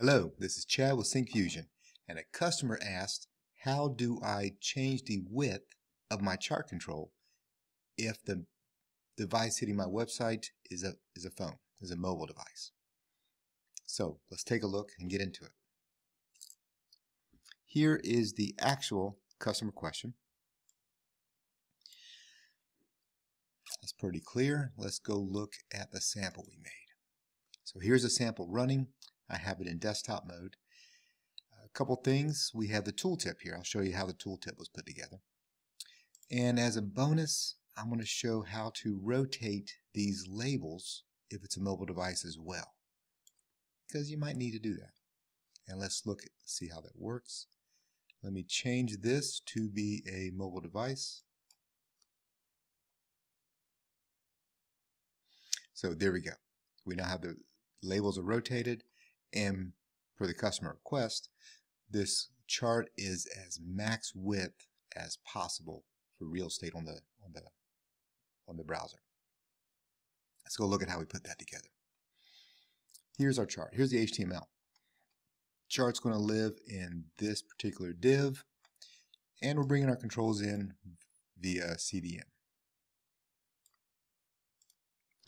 Hello, this is Chad with Syncfusion, and a customer asked, how do I change the width of my chart control if the device hitting my website is a, is a phone, is a mobile device? So let's take a look and get into it. Here is the actual customer question. That's pretty clear. Let's go look at the sample we made. So here's a sample running. I have it in desktop mode. A couple things. We have the tooltip here. I'll show you how the tooltip was put together. And as a bonus, I'm going to show how to rotate these labels if it's a mobile device as well. Because you might need to do that. And let's look at see how that works. Let me change this to be a mobile device. So there we go. We now have the labels are rotated and for the customer request, this chart is as max width as possible for real estate on the on the on the browser. Let's go look at how we put that together. Here's our chart. Here's the HTML. Chart's going to live in this particular div, and we're bringing our controls in via CDN.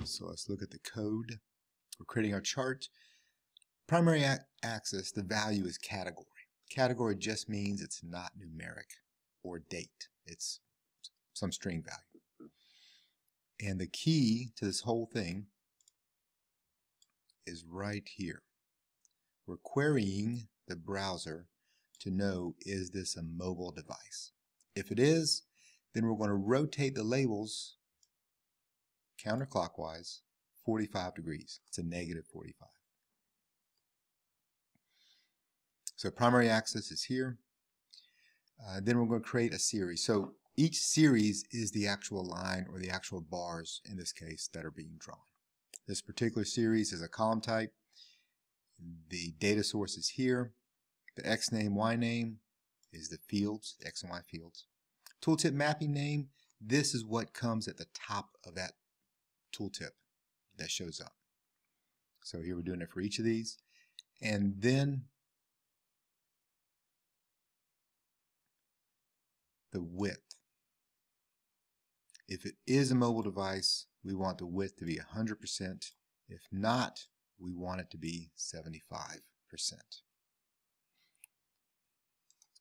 So let's look at the code. We're creating our chart. Primary axis, the value is category. Category just means it's not numeric or date. It's some string value. And the key to this whole thing is right here. We're querying the browser to know is this a mobile device. If it is, then we're going to rotate the labels counterclockwise 45 degrees. It's a negative 45. So primary axis is here. Uh, then we're going to create a series. So each series is the actual line or the actual bars, in this case, that are being drawn. This particular series is a column type. The data source is here. The X name, Y name is the fields, the X and Y fields. Tooltip mapping name, this is what comes at the top of that tooltip that shows up. So here we're doing it for each of these. And then the width. If it is a mobile device, we want the width to be 100%. If not, we want it to be 75%.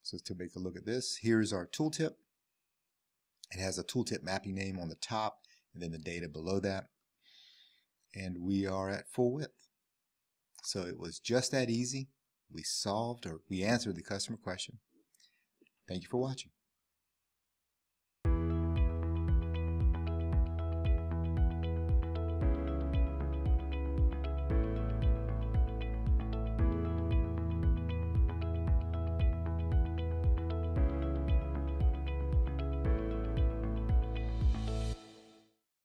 So to take a look at this, here's our tooltip. It has a tooltip mapping name on the top and then the data below that. And we are at full width. So it was just that easy. We solved or we answered the customer question. Thank you for watching.